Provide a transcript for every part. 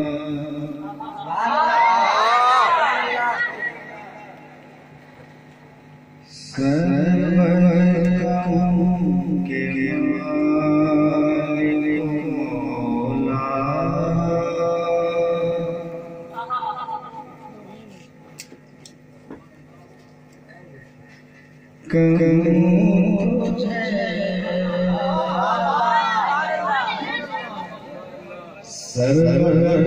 Hãy subscribe cho kênh Ghiền Mì không bỏ سرور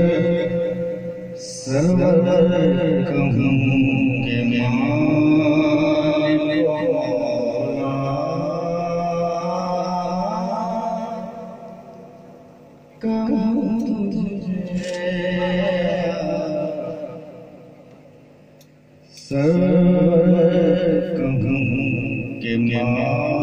سرور کہوں گے سر کہوں کہ میاں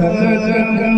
सजग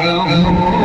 Caramba.